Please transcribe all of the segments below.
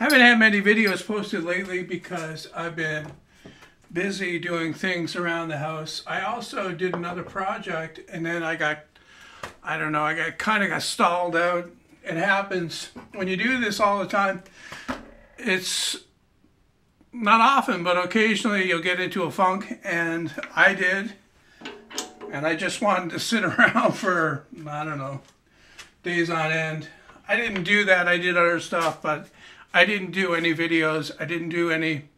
I haven't had many videos posted lately because I've been busy doing things around the house. I also did another project and then I got, I don't know, I got kind of got stalled out. It happens when you do this all the time. It's not often, but occasionally you'll get into a funk and I did. And I just wanted to sit around for, I don't know, days on end. I didn't do that. I did other stuff, but I didn't do any videos. I didn't do any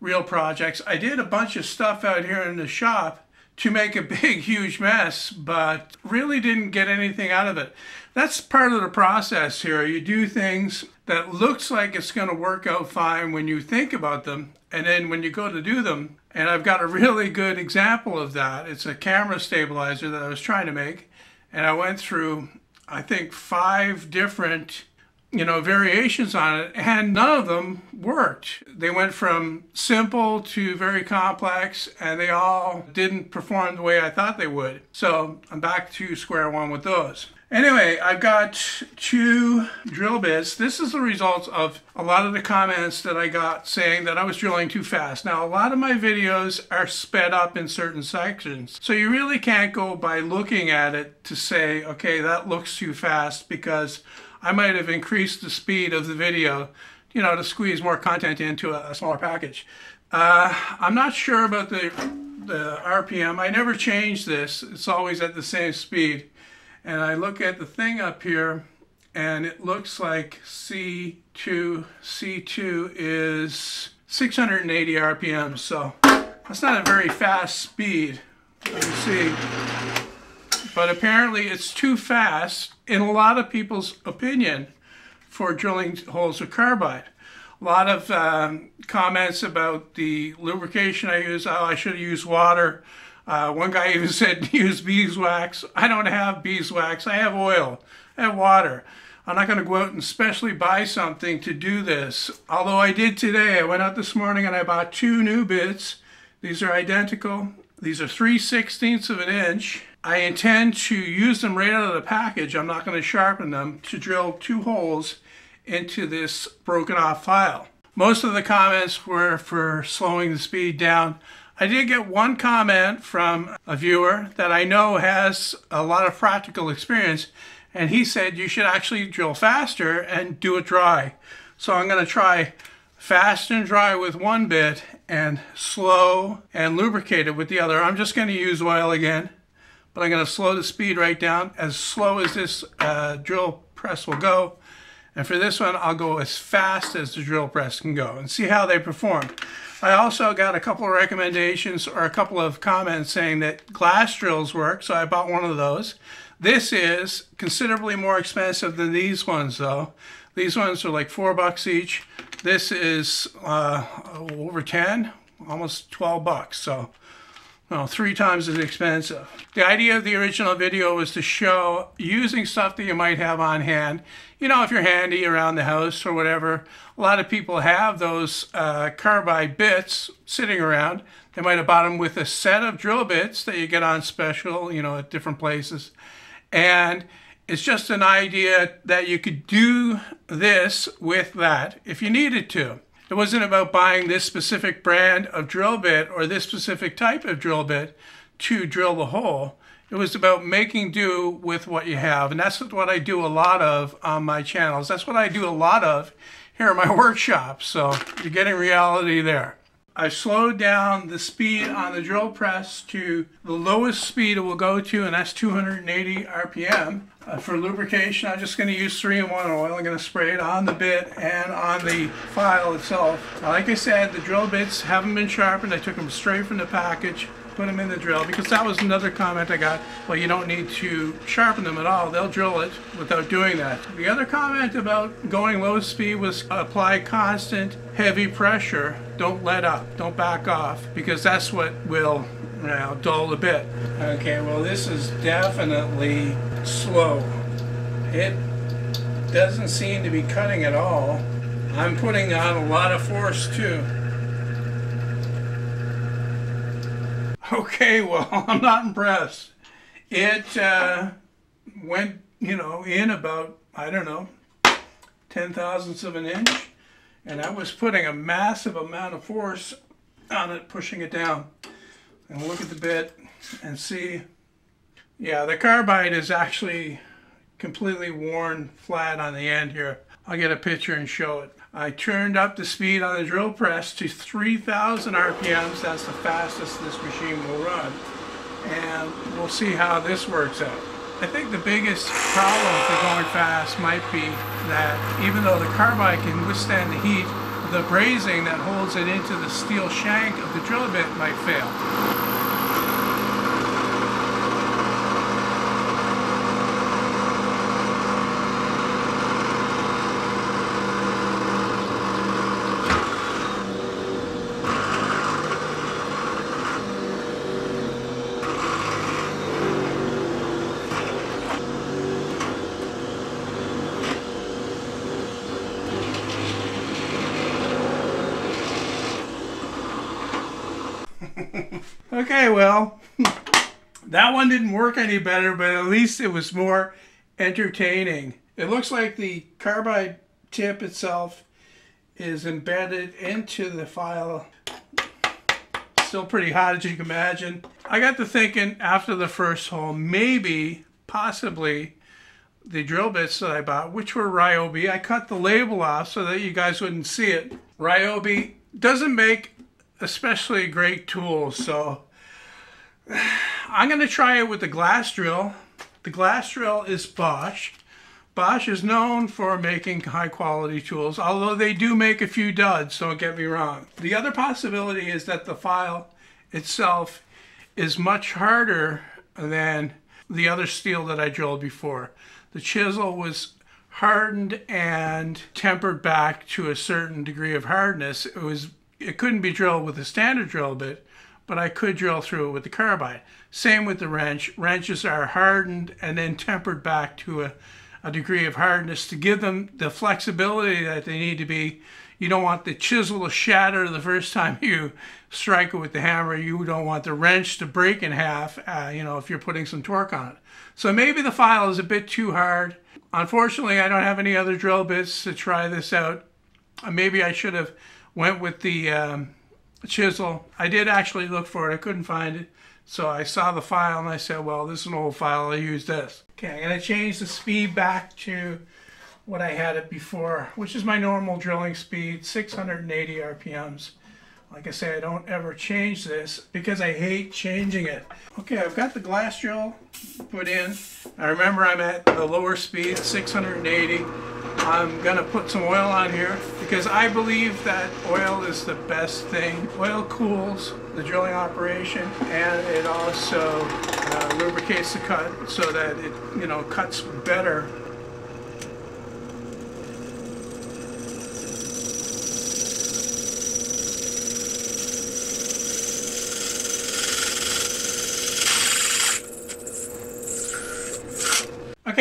real projects. I did a bunch of stuff out here in the shop to make a big, huge mess, but really didn't get anything out of it. That's part of the process here. You do things that looks like it's going to work out fine when you think about them, and then when you go to do them, and I've got a really good example of that. It's a camera stabilizer that I was trying to make, and I went through, I think, five different you know, variations on it, and none of them worked. They went from simple to very complex, and they all didn't perform the way I thought they would. So I'm back to square one with those. Anyway, I've got two drill bits. This is the result of a lot of the comments that I got saying that I was drilling too fast. Now, a lot of my videos are sped up in certain sections. So you really can't go by looking at it to say, okay, that looks too fast because I might have increased the speed of the video, you know, to squeeze more content into a, a smaller package. Uh, I'm not sure about the, the RPM. I never change this. It's always at the same speed. And I look at the thing up here and it looks like C2, C2 is 680 RPM. So that's not a very fast speed, you see. But apparently it's too fast in a lot of people's opinion for drilling holes with carbide. A lot of um, comments about the lubrication I use. Oh, I should used water. Uh, one guy even said use beeswax. I don't have beeswax. I have oil. I have water. I'm not going to go out and specially buy something to do this. Although I did today. I went out this morning and I bought two new bits. These are identical. These are 3 sixteenths of an inch. I intend to use them right out of the package. I'm not going to sharpen them to drill two holes into this broken off file. Most of the comments were for slowing the speed down. I did get one comment from a viewer that I know has a lot of practical experience and he said you should actually drill faster and do it dry. So I'm going to try fast and dry with one bit and slow and lubricate it with the other. I'm just going to use oil again but I'm going to slow the speed right down as slow as this uh, drill press will go. And for this one, I'll go as fast as the drill press can go and see how they perform. I also got a couple of recommendations or a couple of comments saying that glass drills work, so I bought one of those. This is considerably more expensive than these ones though. These ones are like four bucks each. This is uh, over 10, almost 12 bucks. So well, three times as expensive. The idea of the original video was to show using stuff that you might have on hand. You know, if you're handy around the house or whatever, a lot of people have those uh, carbide bits sitting around. They might have bought them with a set of drill bits that you get on special, you know, at different places. And it's just an idea that you could do this with that if you needed to. It wasn't about buying this specific brand of drill bit or this specific type of drill bit to drill the hole. It was about making do with what you have. And that's what I do a lot of on my channels. That's what I do a lot of here in my workshop. So you're getting reality there. I slowed down the speed on the drill press to the lowest speed it will go to, and that's 280 RPM. Uh, for lubrication, I'm just going to use 3-in-1 oil. I'm going to spray it on the bit and on the file itself. Like I said, the drill bits haven't been sharpened. I took them straight from the package put them in the drill because that was another comment I got. Well, you don't need to sharpen them at all. They'll drill it without doing that. The other comment about going low speed was apply constant heavy pressure. Don't let up. Don't back off because that's what will you know, dull the bit. Okay, well this is definitely slow. It doesn't seem to be cutting at all. I'm putting on a lot of force too. Okay, well, I'm not impressed. It uh, went, you know, in about, I don't know, ten thousandths of an inch. and I was putting a massive amount of force on it, pushing it down. And look at the bit and see, yeah, the carbide is actually completely worn flat on the end here. I'll get a picture and show it. I turned up the speed on the drill press to 3,000 RPMs. That's the fastest this machine will run. And we'll see how this works out. I think the biggest problem for going fast might be that even though the carbide can withstand the heat, the brazing that holds it into the steel shank of the drill bit might fail. Okay, well, that one didn't work any better, but at least it was more entertaining. It looks like the carbide tip itself is embedded into the file. Still pretty hot as you can imagine. I got to thinking after the first hole, maybe, possibly, the drill bits that I bought, which were Ryobi. I cut the label off so that you guys wouldn't see it. Ryobi doesn't make especially great tools. So I'm going to try it with the glass drill. The glass drill is Bosch. Bosch is known for making high quality tools, although they do make a few duds, don't get me wrong. The other possibility is that the file itself is much harder than the other steel that I drilled before. The chisel was hardened and tempered back to a certain degree of hardness. It was it couldn't be drilled with a standard drill bit, but I could drill through it with the carbide. Same with the wrench. Wrenches are hardened and then tempered back to a, a degree of hardness to give them the flexibility that they need to be. You don't want the chisel to shatter the first time you strike it with the hammer. You don't want the wrench to break in half, uh, you know, if you're putting some torque on it. So maybe the file is a bit too hard. Unfortunately, I don't have any other drill bits to try this out. Uh, maybe I should have went with the um, chisel. I did actually look for it. I couldn't find it. So I saw the file and I said, well, this is an old file. I'll use this. Okay, I'm going to change the speed back to what I had it before, which is my normal drilling speed, 680 RPMs. Like I say, I don't ever change this because I hate changing it. Okay, I've got the glass drill put in. I remember I'm at the lower speed, 680. I'm gonna put some oil on here because I believe that oil is the best thing. Oil cools the drilling operation and it also uh, lubricates the cut so that it you know cuts better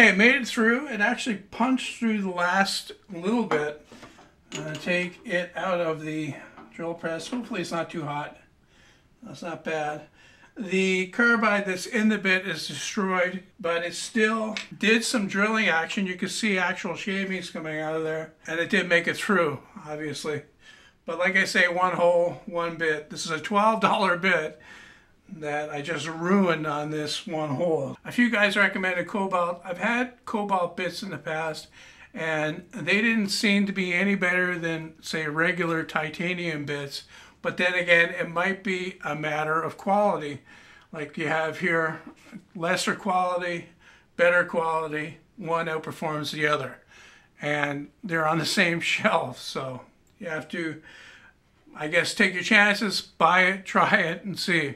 Okay, made it through. It actually punched through the last little bit. I'm going to take it out of the drill press. Hopefully it's not too hot. That's not bad. The carbide that's in the bit is destroyed, but it still did some drilling action. You can see actual shavings coming out of there, and it did make it through, obviously. But like I say, one hole, one bit. This is a $12 bit that I just ruined on this one hole. A few guys recommended Cobalt. I've had Cobalt bits in the past and they didn't seem to be any better than say regular titanium bits but then again it might be a matter of quality like you have here lesser quality better quality one outperforms the other and they're on the same shelf so you have to I guess take your chances buy it try it and see